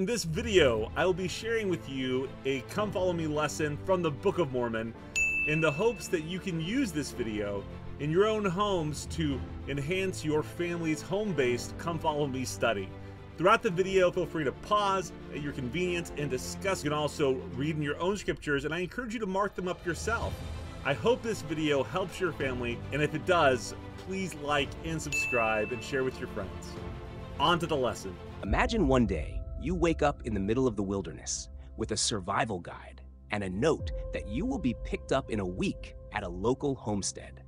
in this video, I will be sharing with you a Come Follow Me lesson from the Book of Mormon in the hopes that you can use this video in your own homes to enhance your family's home-based Come Follow Me study. Throughout the video, feel free to pause at your convenience and discuss. You can also read in your own scriptures, and I encourage you to mark them up yourself. I hope this video helps your family, and if it does, please like and subscribe and share with your friends. On to the lesson. Imagine one day you wake up in the middle of the wilderness with a survival guide and a note that you will be picked up in a week at a local homestead.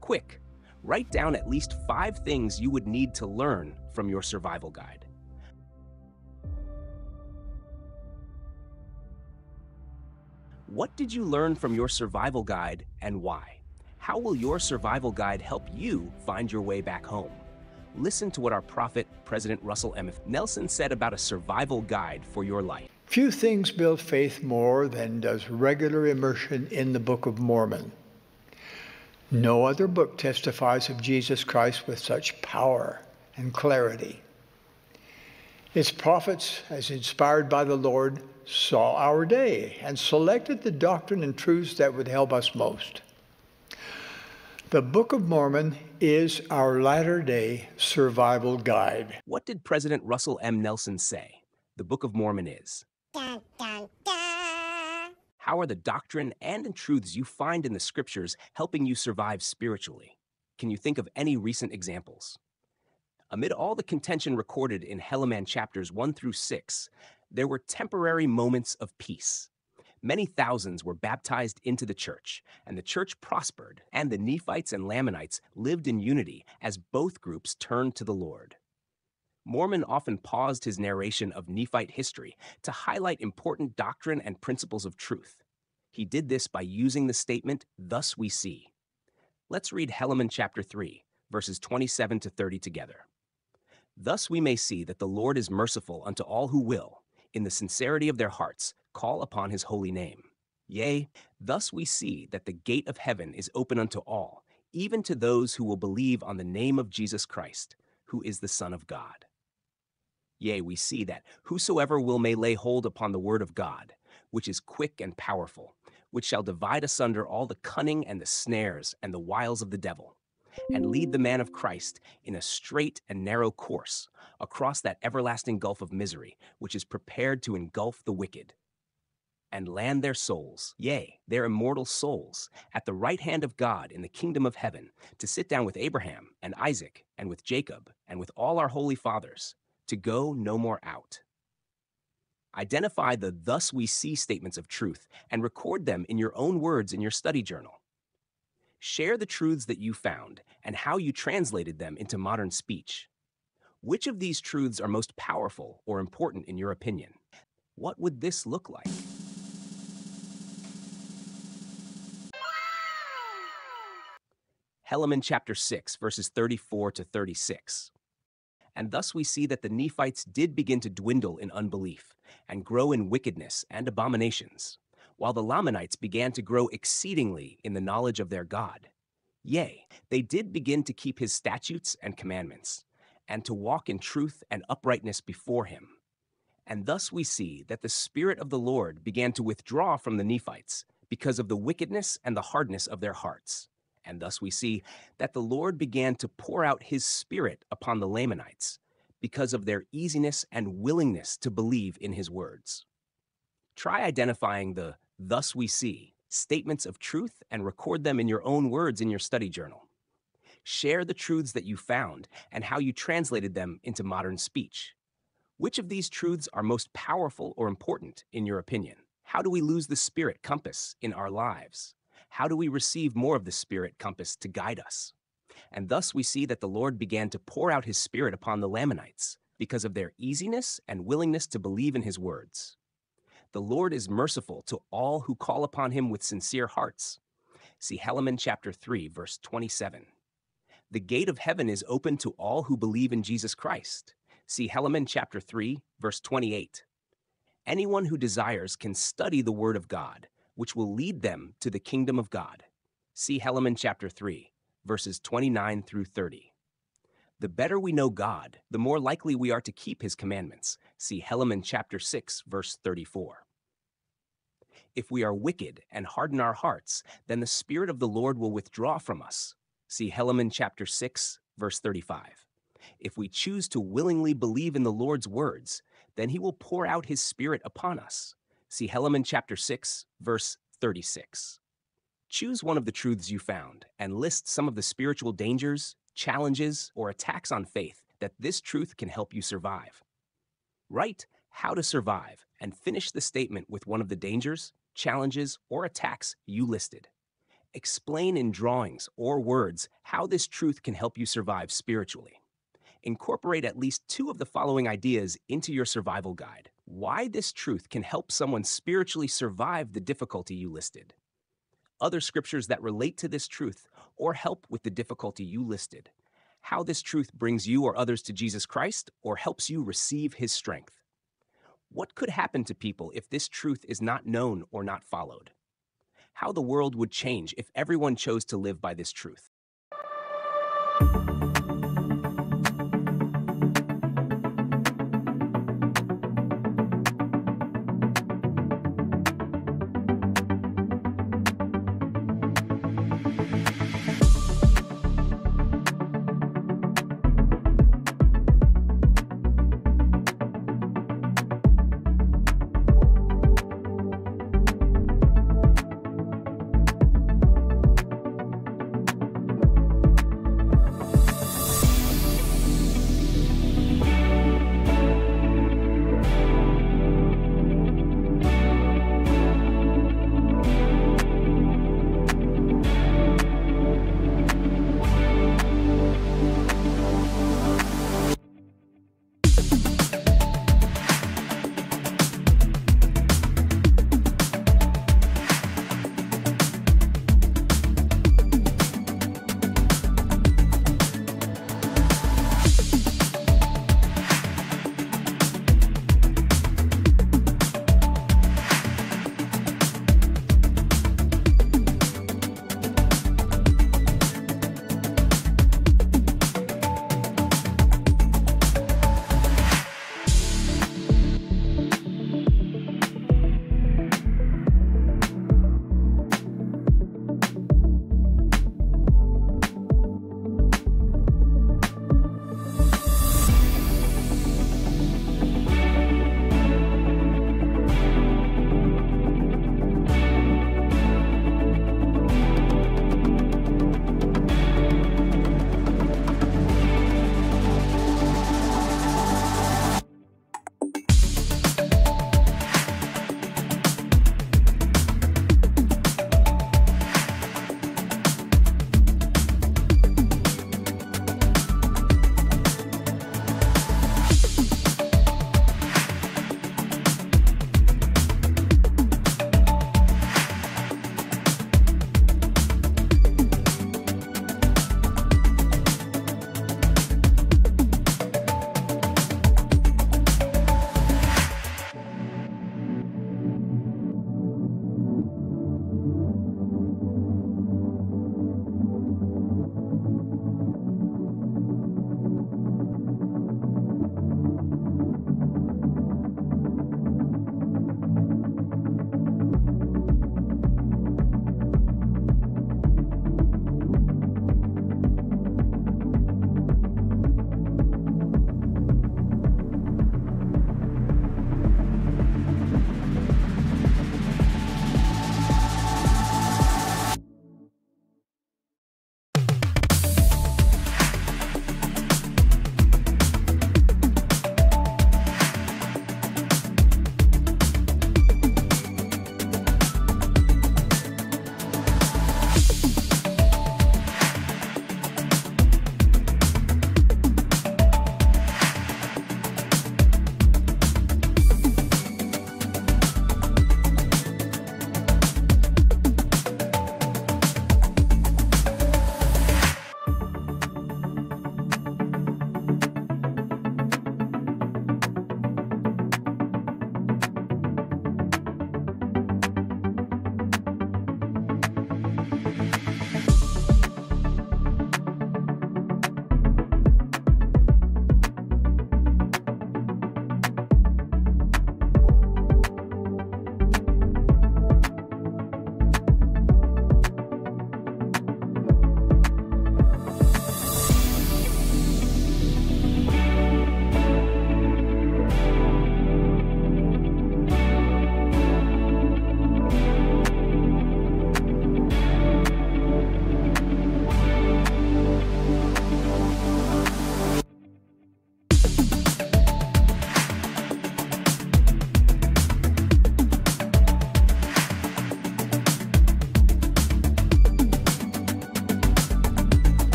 Quick, write down at least five things you would need to learn from your survival guide. What did you learn from your survival guide and why? How will your survival guide help you find your way back home? Listen to what our prophet, President Russell M. Nelson, said about a survival guide for your life. Few things build faith more than does regular immersion in the Book of Mormon. No other book testifies of Jesus Christ with such power and clarity. Its prophets, as inspired by the Lord, saw our day and selected the doctrine and truths that would help us most. The Book of Mormon is our latter day survival guide. What did President Russell M. Nelson say? The Book of Mormon is. Dun, dun, dun. How are the doctrine and truths you find in the scriptures helping you survive spiritually? Can you think of any recent examples? Amid all the contention recorded in Helaman chapters 1 through 6, there were temporary moments of peace. Many thousands were baptized into the church, and the church prospered, and the Nephites and Lamanites lived in unity as both groups turned to the Lord. Mormon often paused his narration of Nephite history to highlight important doctrine and principles of truth. He did this by using the statement, Thus we see. Let's read Helaman chapter 3, verses 27 to 30 together. Thus we may see that the Lord is merciful unto all who will, in the sincerity of their hearts, call upon his holy name. Yea, thus we see that the gate of heaven is open unto all, even to those who will believe on the name of Jesus Christ, who is the Son of God. Yea, we see that whosoever will may lay hold upon the word of God, which is quick and powerful, which shall divide asunder all the cunning and the snares and the wiles of the devil and lead the man of Christ in a straight and narrow course across that everlasting gulf of misery, which is prepared to engulf the wicked, and land their souls, yea, their immortal souls, at the right hand of God in the kingdom of heaven, to sit down with Abraham and Isaac and with Jacob and with all our holy fathers, to go no more out. Identify the thus we see statements of truth and record them in your own words in your study journal. Share the truths that you found and how you translated them into modern speech. Which of these truths are most powerful or important in your opinion? What would this look like? Helaman chapter 6, verses 34 to 36. And thus we see that the Nephites did begin to dwindle in unbelief and grow in wickedness and abominations while the Lamanites began to grow exceedingly in the knowledge of their God. Yea, they did begin to keep his statutes and commandments, and to walk in truth and uprightness before him. And thus we see that the Spirit of the Lord began to withdraw from the Nephites because of the wickedness and the hardness of their hearts. And thus we see that the Lord began to pour out his Spirit upon the Lamanites because of their easiness and willingness to believe in his words. Try identifying the Thus we see statements of truth and record them in your own words in your study journal. Share the truths that you found and how you translated them into modern speech. Which of these truths are most powerful or important in your opinion? How do we lose the spirit compass in our lives? How do we receive more of the spirit compass to guide us? And thus we see that the Lord began to pour out his spirit upon the Lamanites because of their easiness and willingness to believe in his words. The Lord is merciful to all who call upon him with sincere hearts. See Helaman chapter 3, verse 27. The gate of heaven is open to all who believe in Jesus Christ. See Helaman chapter 3, verse 28. Anyone who desires can study the word of God, which will lead them to the kingdom of God. See Helaman chapter 3, verses 29 through 30. The better we know God, the more likely we are to keep his commandments, See Helaman chapter 6, verse 34. If we are wicked and harden our hearts, then the Spirit of the Lord will withdraw from us. See Helaman chapter 6, verse 35. If we choose to willingly believe in the Lord's words, then he will pour out his Spirit upon us. See Helaman chapter 6, verse 36. Choose one of the truths you found and list some of the spiritual dangers, challenges, or attacks on faith that this truth can help you survive. Write how to survive and finish the statement with one of the dangers, challenges, or attacks you listed. Explain in drawings or words how this truth can help you survive spiritually. Incorporate at least two of the following ideas into your survival guide. Why this truth can help someone spiritually survive the difficulty you listed. Other scriptures that relate to this truth or help with the difficulty you listed. How this truth brings you or others to Jesus Christ or helps you receive his strength. What could happen to people if this truth is not known or not followed? How the world would change if everyone chose to live by this truth.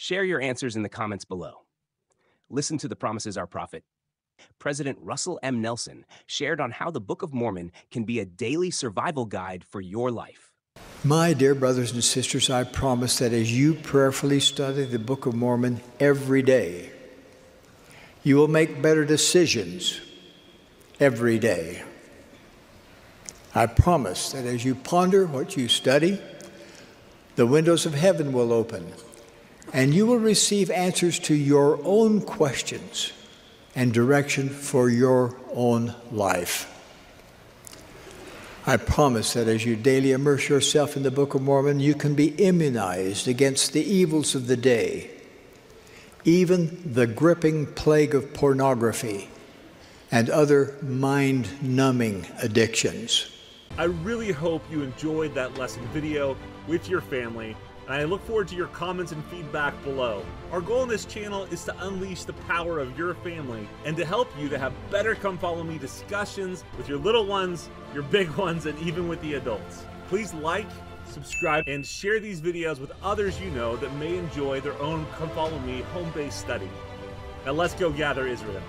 Share your answers in the comments below. Listen to the promises our prophet, President Russell M. Nelson, shared on how the Book of Mormon can be a daily survival guide for your life. My dear brothers and sisters, I promise that as you prayerfully study the Book of Mormon every day, you will make better decisions every day. I promise that as you ponder what you study, the windows of heaven will open and you will receive answers to your own questions and direction for your own life. I promise that as you daily immerse yourself in the Book of Mormon, you can be immunized against the evils of the day, even the gripping plague of pornography and other mind numbing addictions. I really hope you enjoyed that lesson video with your family and I look forward to your comments and feedback below. Our goal in this channel is to unleash the power of your family and to help you to have better Come Follow Me discussions with your little ones, your big ones, and even with the adults. Please like, subscribe, and share these videos with others you know that may enjoy their own Come Follow Me home-based study. Now let's go gather Israel.